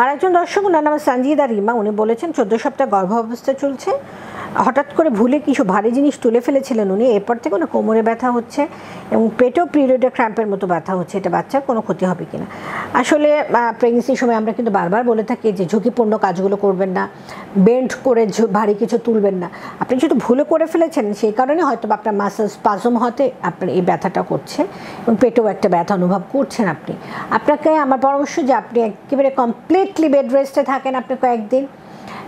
আর একজন দর্শক ওনার নাম সঞ্জিদা রিমা। উনি বলেছেন চোদ্দ সপ্তাহ গর্ভাবস্থা চলছে। হঠাৎ করে ভুলে কিছু ভারী জিনিস তুলে ফেলেছিলেন উনি। এরপর থেকে ওনার কোমরে ব্যথা হচ্ছে এবং পেটেও পিরিয়ডে ক্র্যাম্পের মতো ব্যথা হচ্ছে। এটা বাচ্চার কোনো ক্ষতি হবে কি না আসলে প্রেগনেন্সির সময় আমরা কিন্তু বারবার বলে থাকি যে ঝুঁকিপূর্ণ কাজগুলো করবেন না বেন্ড করে ভারী কিছু তুলবেন না। আপনি যেহেতু ভুলে করে ফেলেছেন, সেই কারণে হয়তো আপনার মাসেল স্পাজম হতে আপনার এই ব্যথাটা করছে এবং পেটেও একটা ব্যথা অনুভব করছেন আপনি। আপনাকে আমার পরামর্শ যে আপনি একেবারে কমপ্লিটলি বেড রেস্টে থাকেন আপনি কয়েকদিন।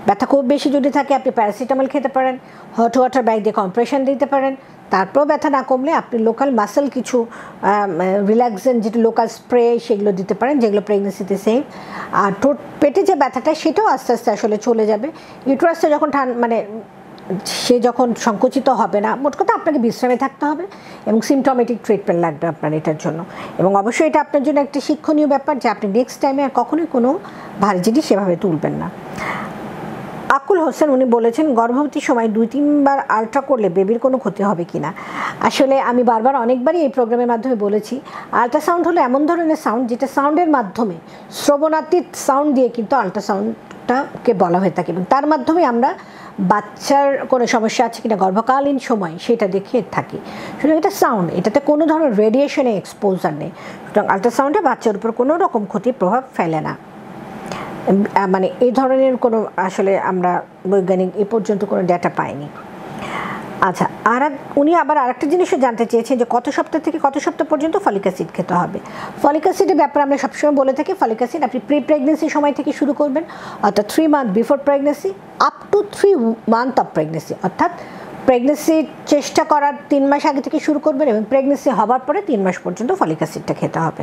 ব্যথা খুব বেশি যদি থাকে, আপনি প্যারাসিটামল খেতে পারেন হট ওয়াটার ব্যাগ দিয়ে কম্প্রেশন দিতে পারেন, তারপরেও ব্যথা না কমলে আপনি লোকাল মাসেল কিছু রিল্যাক্সেন যেটা লোকাল স্প্রে সেগুলো দিতে পারেন, যেগুলো প্রেগনেন্সিতে সেম আর ঠোঁট, পেটে যে ব্যথাটা সেটাও আস্তে আস্তে আসলে চলে যাবে। ইউট্রাসটা যখন ঠান মানে সে যখন সংকুচিত হবে না, মোট কথা আপনাকে বিশ্রামে থাকতে হবে এবং সিমটমেটিক ট্রিটমেন্ট লাগবে আপনার এটার জন্য। এবং অবশ্যই এটা আপনার জন্য একটা শিক্ষণীয় ব্যাপার যে আপনি নেক্সট টাইমে আর কখনোই কোনো ভারী জিনিস সেভাবে তুলবেন না। আকুল হোসেন, উনি বলেছেন, গর্ভবতী সময় দুই, তিনবার আলট্রা করলে বেবির কোনো ক্ষতি হবে কি না আসলে আমি বারবার অনেকবারই এই প্রোগ্রামের মাধ্যমে বলেছি আলট্রাসাউন্ড হলো এমন ধরনের সাউন্ড যেটা সাউন্ডের মাধ্যমে শ্রবণাতীত সাউন্ড দিয়ে কিন্তু আল্ট্রাসাউন্ডটাকে বলা হয়ে থাকে এবং তার মাধ্যমে আমরা বাচ্চার কোনো সমস্যা আছে কিনা, গর্ভকালীন সময় সেটা দেখে থাকি। সুতরাং এটা সাউন্ড এটাতে কোনো ধরনের রেডিয়েশনে এক্সপোজার নেই। সুতরাং আল্ট্রাসাউন্ডে বাচ্চার উপর কোনো রকম ক্ষতির প্রভাব ফেলে না। মানে এই ধরনের কোনো আসলে আমরা বৈজ্ঞানিক এ পর্যন্ত কোনো ডেটা পাইনি। আচ্ছা আর উনি আবার আরেকটা জিনিসও জানতে চেয়েছেন যে কত সপ্তাহ থেকে কত সপ্তাহ পর্যন্ত ফলিক অ্যাসিড খেতে হবে। ফলিক অ্যাসিডের ব্যাপারে আমরা সবসময় বলে থাকি, ফলিক অ্যাসিড আপনি প্রি প্রেগনেন্সির সময় থেকে শুরু করবেন, অর্থাৎ three month before pregnancy up to three month of pregnancy অর্থাৎ প্রেগনেন্সির চেষ্টা করার তিন মাস আগে থেকে শুরু করবেন এবং প্রেগনেন্সি হওয়ার পরে তিন মাস পর্যন্ত ফলিক অ্যাসিডটা খেতে হবে।